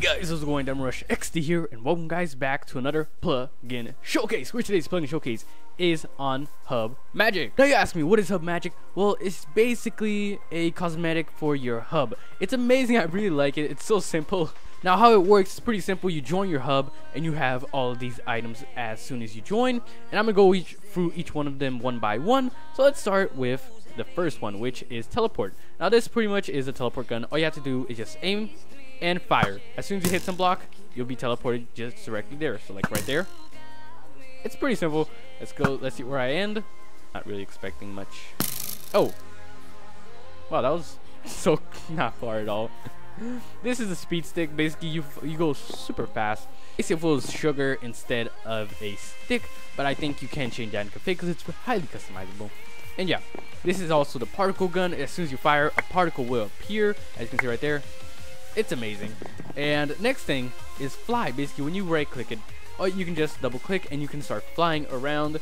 guys, how's it going? Diamond Rush XD here, and welcome guys back to another plugin showcase. Where today's plugin showcase is on Hub Magic. Now you ask me, what is Hub Magic? Well, it's basically a cosmetic for your hub. It's amazing, I really like it. It's so simple. Now how it works is pretty simple. You join your hub and you have all of these items as soon as you join. And I'm gonna go each through each one of them one by one. So let's start with the first one, which is teleport. Now this pretty much is a teleport gun. All you have to do is just aim and fire. As soon as you hit some block, you'll be teleported just directly there. So like right there. It's pretty simple. Let's go. Let's see where I end. Not really expecting much. Oh. Wow, that was so not far at all. this is a speed stick. Basically, you you go super fast. It's full of sugar instead of a stick, but I think you can change that in config because it's highly customizable. And yeah, this is also the particle gun. As soon as you fire, a particle will appear, as you can see right there. It's amazing. And next thing is fly. Basically, when you right click it, or you can just double click and you can start flying around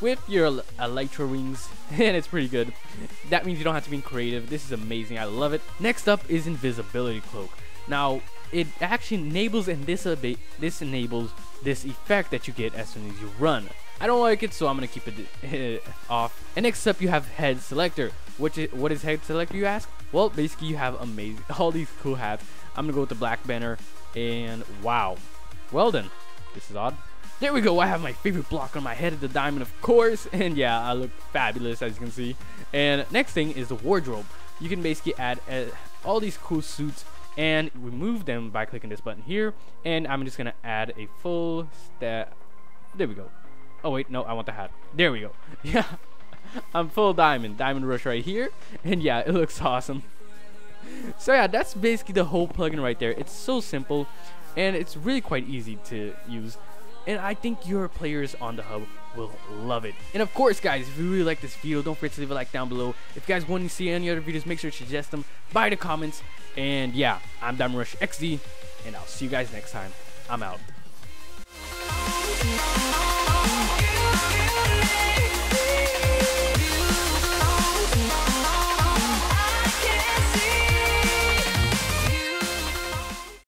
with your elytra wings and it's pretty good. That means you don't have to be creative. This is amazing. I love it. Next up is invisibility cloak. Now it actually enables and this this enables this effect that you get as soon as you run. I don't like it so i'm gonna keep it off. And next up you have head selector which is what is head select you ask well, basically you have amazing, all these cool hats. I'm gonna go with the black banner, and wow. Well then, this is odd. There we go, I have my favorite block on my head, the diamond of course, and yeah, I look fabulous as you can see. And next thing is the wardrobe. You can basically add uh, all these cool suits and remove them by clicking this button here. And I'm just gonna add a full stat. There we go. Oh wait, no, I want the hat. There we go. Yeah. I'm full diamond. Diamond Rush right here. And yeah, it looks awesome. So yeah, that's basically the whole plugin right there. It's so simple and it's really quite easy to use. And I think your players on the hub will love it. And of course, guys, if you really like this video, don't forget to leave a like down below. If you guys want to see any other videos, make sure to suggest them by the comments. And yeah, I'm Diamond Rush XD, and I'll see you guys next time. I'm out.